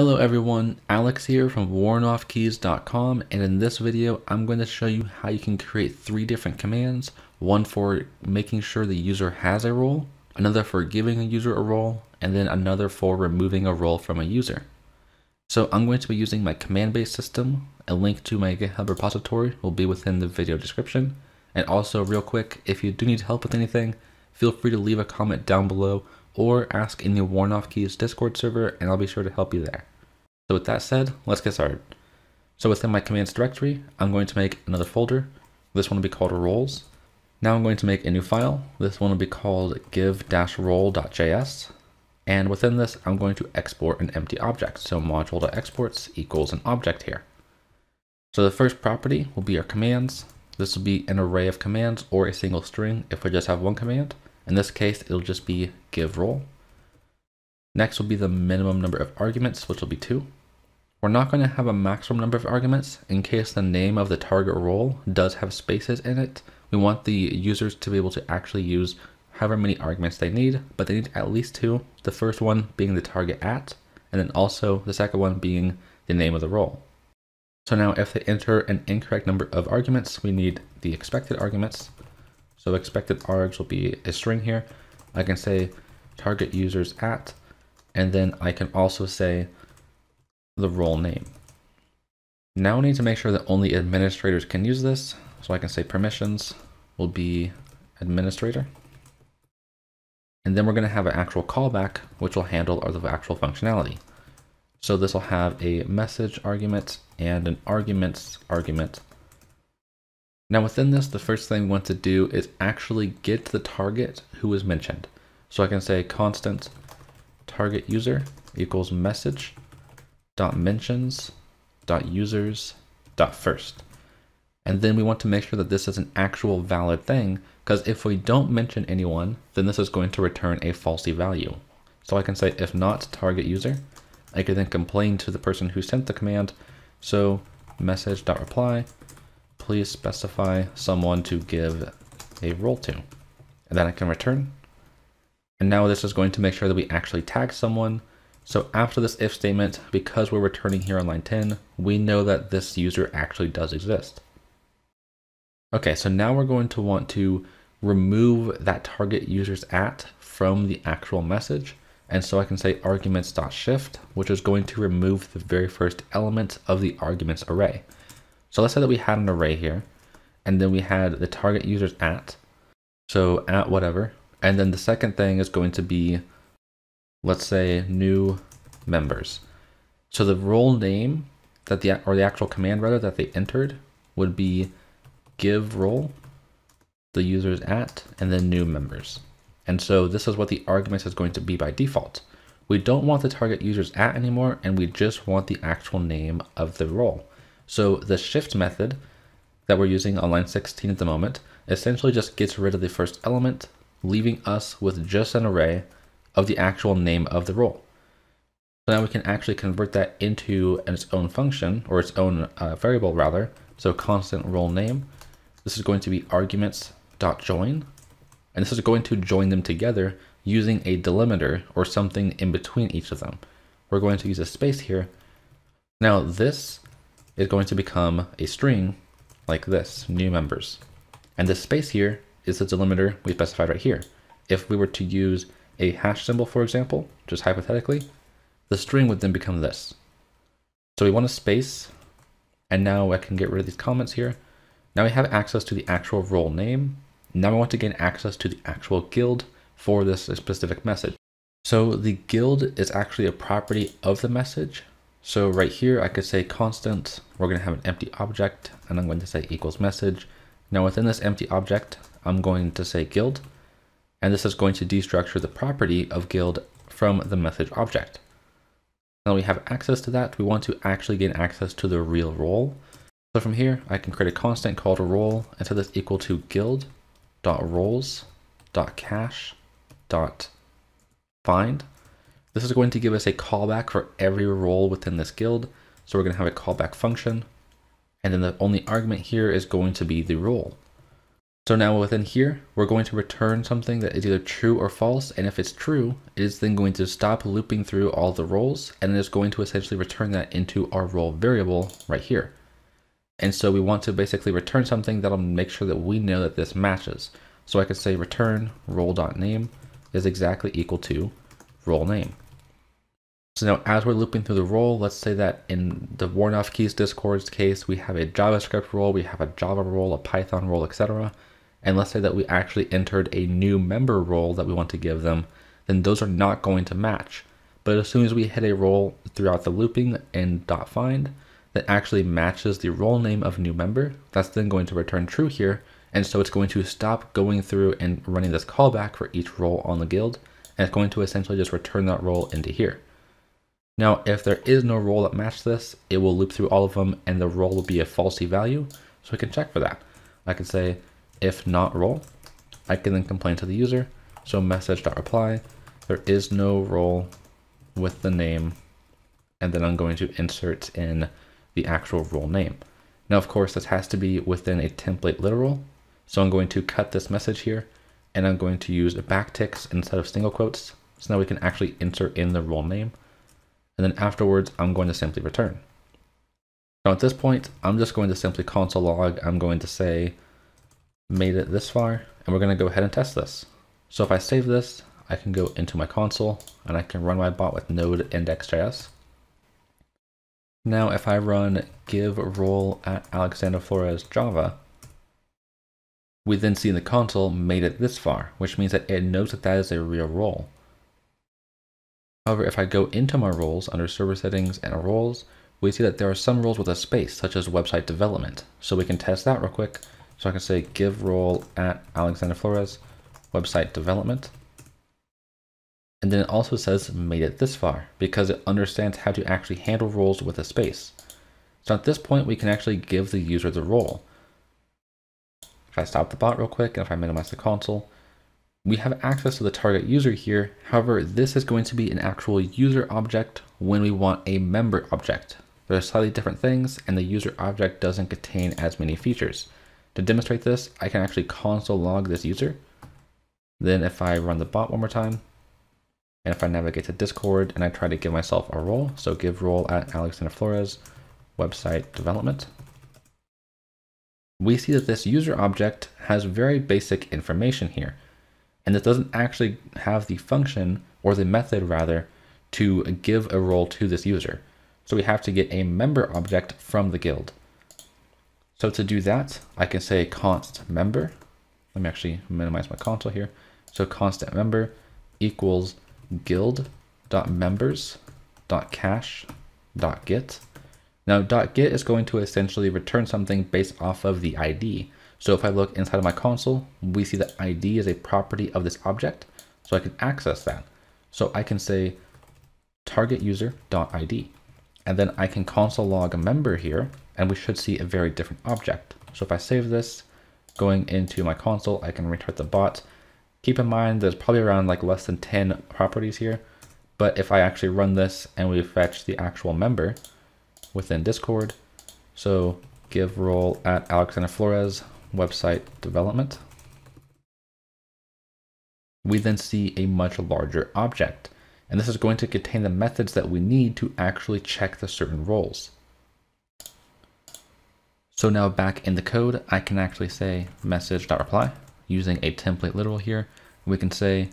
Hello everyone, Alex here from WornOffKeys.com and in this video I'm going to show you how you can create three different commands. One for making sure the user has a role, another for giving a user a role, and then another for removing a role from a user. So I'm going to be using my command-based system. A link to my GitHub repository will be within the video description. And also real quick, if you do need help with anything, feel free to leave a comment down below or ask in the Worn Off Keys Discord server and I'll be sure to help you there. So with that said, let's get started. So within my commands directory, I'm going to make another folder. This one will be called roles. Now I'm going to make a new file. This one will be called give-role.js. And within this, I'm going to export an empty object. So module.exports equals an object here. So the first property will be our commands. This will be an array of commands or a single string if we just have one command. In this case, it'll just be give role. Next will be the minimum number of arguments, which will be two. We're not going to have a maximum number of arguments in case the name of the target role does have spaces in it. We want the users to be able to actually use however many arguments they need, but they need at least two. The first one being the target at, and then also the second one being the name of the role. So now if they enter an incorrect number of arguments, we need the expected arguments. So expected args will be a string here. I can say target users at, and then I can also say the role name. Now we need to make sure that only administrators can use this. So I can say permissions will be administrator. And then we're going to have an actual callback, which will handle the actual functionality. So this will have a message argument and an arguments argument. Now within this, the first thing we want to do is actually get the target who is mentioned. So I can say constant target user equals message dot mentions dot users dot first. And then we want to make sure that this is an actual valid thing because if we don't mention anyone, then this is going to return a falsy value. So I can say if not target user, I can then complain to the person who sent the command. So message dot reply, please specify someone to give a role to. And then I can return. And now this is going to make sure that we actually tag someone. So after this if statement, because we're returning here on line 10, we know that this user actually does exist. Okay, so now we're going to want to remove that target user's at from the actual message. And so I can say arguments.shift, which is going to remove the very first element of the arguments array. So let's say that we had an array here, and then we had the target user's at, so at whatever. And then the second thing is going to be, let's say new members. So the role name that the, or the actual command rather that they entered would be give role, the user's at, and then new members. And so this is what the argument is going to be by default. We don't want the target user's at anymore, and we just want the actual name of the role. So the shift method that we're using on line 16 at the moment essentially just gets rid of the first element, leaving us with just an array of the actual name of the role. So now we can actually convert that into its own function, or its own uh, variable rather. So constant role name. This is going to be arguments.join, and this is going to join them together using a delimiter or something in between each of them. We're going to use a space here. Now this is going to become a string like this, new members. And this space here is the delimiter we specified right here. If we were to use a hash symbol, for example, just hypothetically, the string would then become this. So we want a space, and now I can get rid of these comments here. Now we have access to the actual role name. Now we want to gain access to the actual guild for this specific message. So the guild is actually a property of the message. So right here, I could say constant, we're gonna have an empty object, and I'm going to say equals message. Now within this empty object, I'm going to say guild, and this is going to destructure the property of guild from the message object. Now we have access to that, we want to actually gain access to the real role. So from here, I can create a constant called a role and set this equal to guild dot roles dot cache dot find. This is going to give us a callback for every role within this guild. So we're going to have a callback function. And then the only argument here is going to be the role. So now within here, we're going to return something that is either true or false. And if it's true, it is then going to stop looping through all the roles and it is going to essentially return that into our role variable right here. And so we want to basically return something that'll make sure that we know that this matches. So I could say return role.name is exactly equal to role name. So now as we're looping through the role, let's say that in the Worn Off Keys Discord's case, we have a JavaScript role, we have a Java role, a Python role, etc. And let's say that we actually entered a new member role that we want to give them, then those are not going to match. But as soon as we hit a role throughout the looping in dot .find, that actually matches the role name of new member, that's then going to return true here. And so it's going to stop going through and running this callback for each role on the guild. And it's going to essentially just return that role into here. Now, if there is no role that matches this, it will loop through all of them and the role will be a falsy value. So we can check for that. I can say if not role, I can then complain to the user. So message.reply, there is no role with the name. And then I'm going to insert in the actual role name. Now, of course, this has to be within a template literal. So I'm going to cut this message here and I'm going to use backticks instead of single quotes. So now we can actually insert in the role name. And then afterwards, I'm going to simply return. Now at this point, I'm just going to simply console log. I'm going to say made it this far and we're going to go ahead and test this. So if I save this, I can go into my console and I can run my bot with node index.js. Now, if I run give role at Alexander Flores Java, we then see in the console made it this far, which means that it knows that that is a real role. However, if I go into my roles under server settings and roles, we see that there are some roles with a space, such as website development. So we can test that real quick. So I can say give role at Alexander Flores, website development. And then it also says made it this far because it understands how to actually handle roles with a space. So at this point, we can actually give the user the role. If I stop the bot real quick, and if I minimize the console, we have access to the target user here. However, this is going to be an actual user object when we want a member object. They're slightly different things, and the user object doesn't contain as many features. To demonstrate this, I can actually console log this user. Then if I run the bot one more time, and if I navigate to Discord and I try to give myself a role, so give role at Alexander Flores, website development, we see that this user object has very basic information here. And it doesn't actually have the function, or the method rather, to give a role to this user. So we have to get a member object from the guild. So to do that, I can say const member. Let me actually minimize my console here. So constant member equals guild.members.cache.get. Now dot .get is going to essentially return something based off of the ID. So if I look inside of my console, we see that ID is a property of this object. So I can access that. So I can say target user.id. And then I can console log a member here, and we should see a very different object. So if I save this, going into my console, I can return the bot, Keep in mind there's probably around like less than 10 properties here, but if I actually run this and we fetch the actual member within Discord, so give role at Alexander Flores website development, we then see a much larger object. And this is going to contain the methods that we need to actually check the certain roles. So now back in the code, I can actually say message.reply using a template literal here, we can say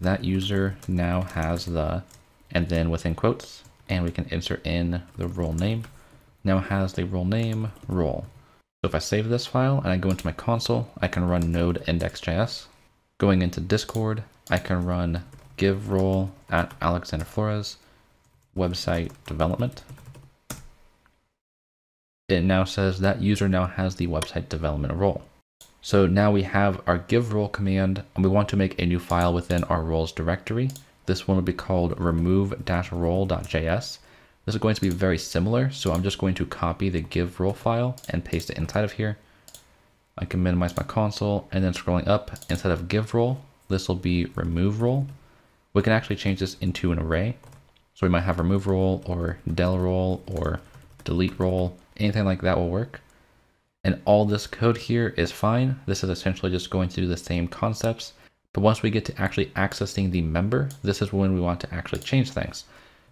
that user now has the, and then within quotes, and we can insert in the role name, now has the role name role. So if I save this file and I go into my console, I can run node index.js. Going into Discord, I can run give role at Alexander Flores, website development. It now says that user now has the website development role. So now we have our give role command and we want to make a new file within our roles directory. This one will be called remove-role.js. This is going to be very similar, so I'm just going to copy the give role file and paste it inside of here. I can minimize my console and then scrolling up, instead of give role, this will be remove role. We can actually change this into an array. So we might have remove role or del role or delete role, anything like that will work. And all this code here is fine. This is essentially just going to do the same concepts. But once we get to actually accessing the member, this is when we want to actually change things.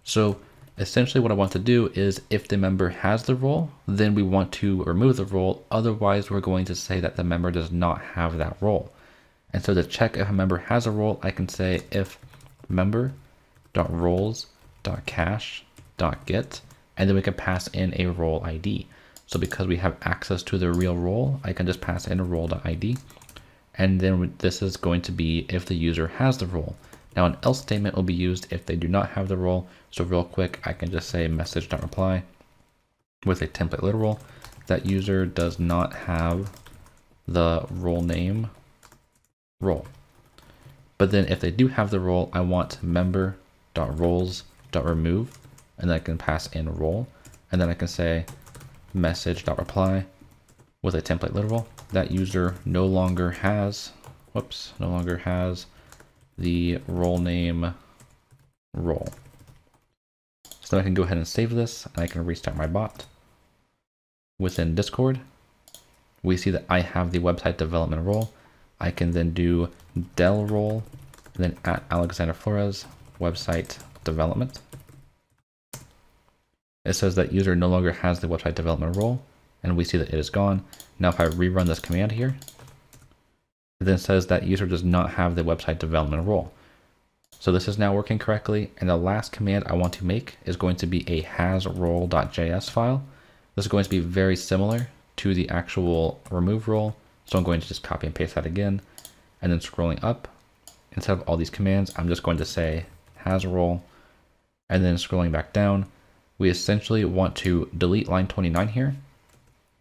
So essentially what I want to do is if the member has the role, then we want to remove the role. Otherwise, we're going to say that the member does not have that role. And so to check if a member has a role, I can say if member.roles.cache.get, and then we can pass in a role ID. So because we have access to the real role, I can just pass in a role.id. And then this is going to be if the user has the role. Now an else statement will be used if they do not have the role. So real quick, I can just say message.reply with a template literal. That user does not have the role name role. But then if they do have the role, I want member.roles.remove, and then I can pass in role, and then I can say message.reply with a template literal. That user no longer has, whoops, no longer has the role name role. So then I can go ahead and save this, and I can restart my bot. Within Discord, we see that I have the website development role. I can then do del role, then at Alexander Flores website development. It says that user no longer has the website development role, and we see that it is gone. Now if I rerun this command here, it then says that user does not have the website development role. So this is now working correctly, and the last command I want to make is going to be a hasRole.js file. This is going to be very similar to the actual remove role, so I'm going to just copy and paste that again. And then scrolling up, instead of all these commands, I'm just going to say has role. And then scrolling back down, we essentially want to delete line 29 here.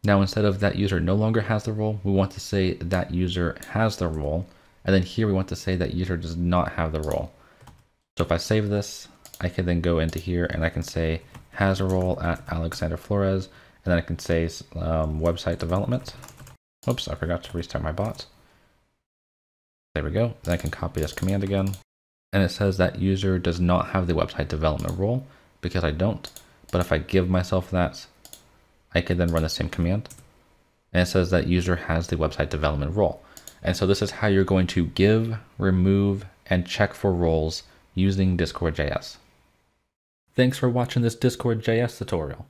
Now, instead of that user no longer has the role, we want to say that user has the role. And then here we want to say that user does not have the role. So if I save this, I can then go into here and I can say has a role at Alexander Flores. And then I can say um, website development. Oops, I forgot to restart my bot. There we go. Then I can copy this command again. And it says that user does not have the website development role because I don't. But if I give myself that, I can then run the same command. And it says that user has the website development role. And so this is how you're going to give, remove, and check for roles using Discord.js. Thanks for watching this Discord.js tutorial.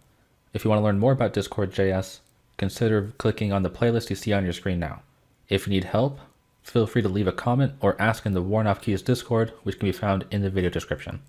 If you want to learn more about Discord.js, consider clicking on the playlist you see on your screen now. If you need help, feel free to leave a comment or ask in the Worn Off Keys Discord, which can be found in the video description.